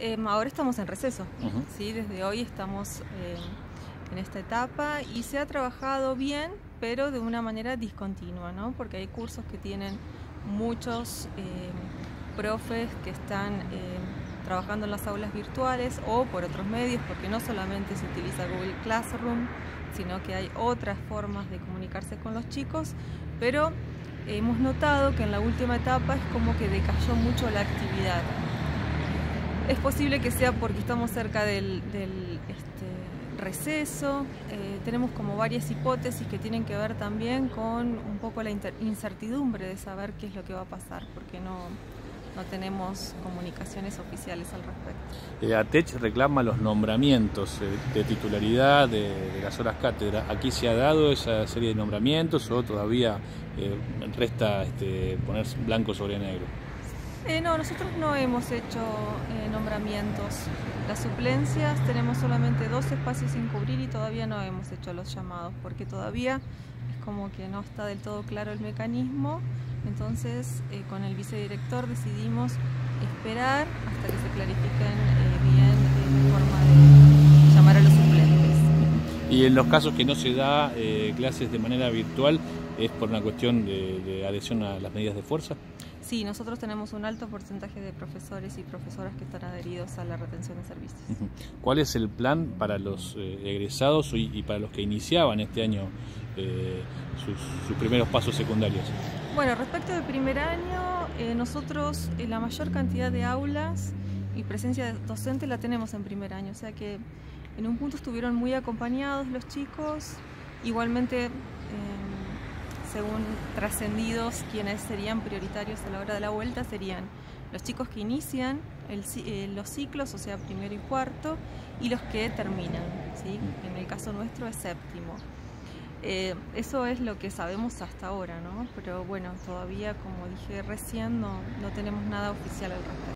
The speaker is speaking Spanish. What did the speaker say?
Em, ahora estamos en receso. ¿sí? desde hoy estamos em, en esta etapa y se ha trabajado bien, pero de una manera discontinua, ¿no? porque hay cursos que tienen muchos em, profes que están trabajando en las aulas virtuales o por otros medios, porque no solamente se utiliza Google Classroom, sino que hay otras formas de comunicarse con los chicos, pero hemos notado que en la última etapa es como que decayó mucho la actividad. Es posible que sea porque estamos cerca del, del, este, receso, eh, tenemos como varias hipótesis que tienen que ver también con un poco la incertidumbre de saber qué es lo que va a pasar, porque no, no tenemos comunicaciones oficiales al respecto. Eh, ATECH reclama los nombramientos eh, de titularidad de, de, las horas cátedra. ¿Aquí se ha dado esa serie de nombramientos o todavía eh, resta este, poner blanco sobre negro? Eh, no, nosotros no hemos hecho eh, nombramientos. Las suplencias tenemos solamente dos espacios sin cubrir y todavía no hemos hecho los llamados porque todavía es como que no está del todo claro el mecanismo. Entonces, eh, con el vicedirector decidimos esperar hasta que se clarifiquen bien la forma de llamar a los suplentes. Y en los casos que no se da clases de manera virtual, ¿es por una cuestión de adhesión a las medidas de fuerza? Sí, nosotros tenemos un alto porcentaje de profesores y profesoras que están adheridos a la retención de servicios. ¿Cuál es el plan para los eh, egresados y, y, para los que iniciaban este año eh, sus, sus, primeros pasos secundarios? Bueno, respecto del primer año, eh, nosotros la mayor cantidad de aulas y presencia docente la tenemos en primer año, o sea que en un punto estuvieron muy acompañados los chicos, igualmente según trascendidos, quienes serían prioritarios a la hora de la vuelta serían los chicos que inician eh, los ciclos, o sea, primero y cuarto, y los que terminan, ¿sí? En el caso nuestro es séptimo. Eh, eso es lo que sabemos hasta ahora, ¿no? Pero bueno, todavía, como dije recién, no, no tenemos nada oficial al respecto.